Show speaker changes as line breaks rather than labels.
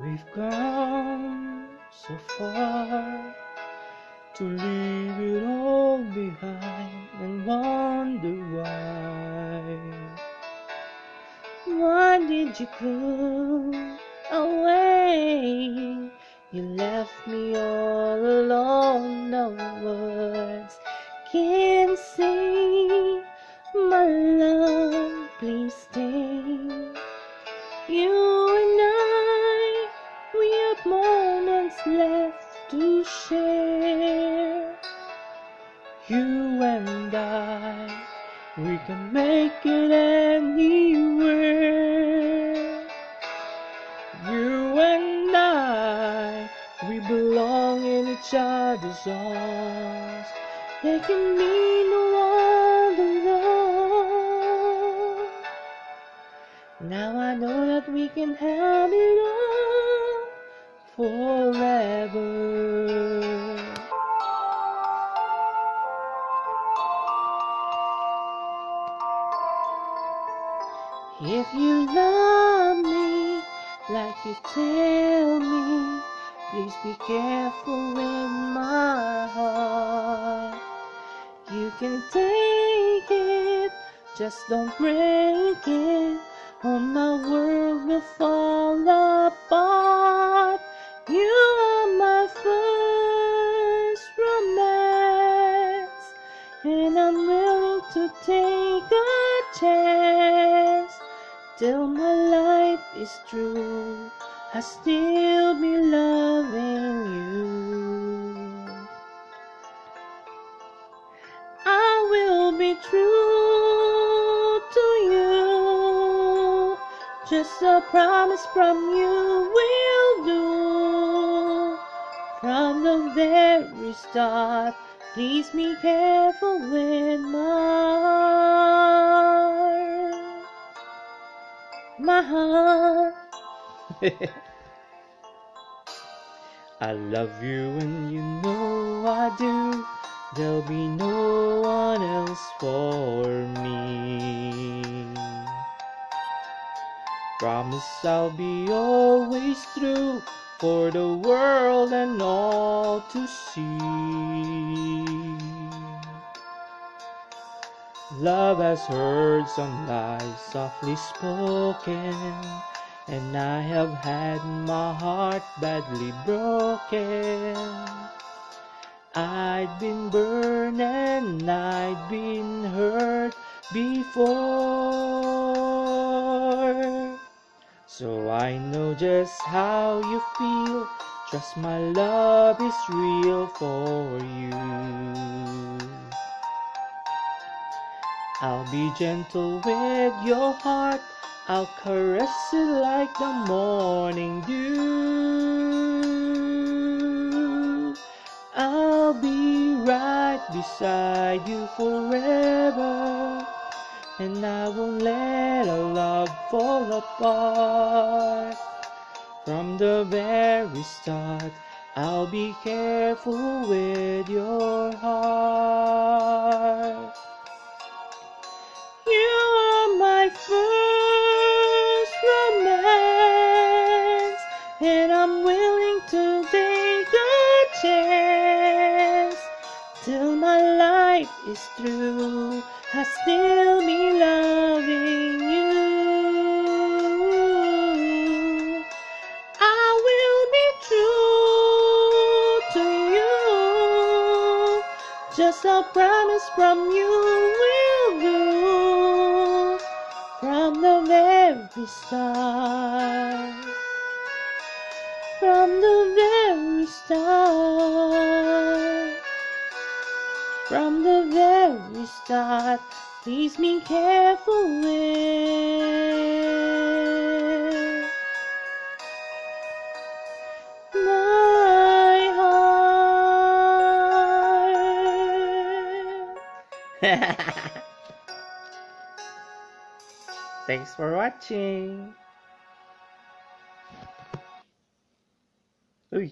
We've come so far to leave it all behind and wonder why. Why did you go away? You left me all alone, no words can say, left to share. You and I, we can make it anywhere. You and I, we belong in each other's arms. There can be no other love. Now I know that we can have it all If you love me like you tell me, please be careful with my heart. You can take it, just don't break it, or my world will fall apart. You are my first romance, and I'm willing to take a chance. Till my life is through, I still be loving you. I will be true to you. Just a promise from you will do. From the very start, please be careful with my. My heart. I love you and you know I do. There'll be no one else for me. Promise I'll be always true for the world and all to see. Love has heard some lies softly spoken, and I have had my heart badly broken. I'd been burned and I'd been hurt before. So I know just how you feel. Trust my love is real for you. I'll be gentle with your heart. I'll caress it like the morning dew. I'll be right beside you forever. And I won't let our love fall apart. From the very start, I'll be careful with your heart. You are my first romance, and I'm willing to take a chance. Till my life is through, I still be loving you. I will be true to you. Just a promise from you will do. Very start. From the very start. From the very start. Please be careful with my heart. Thanks for watching. Uy.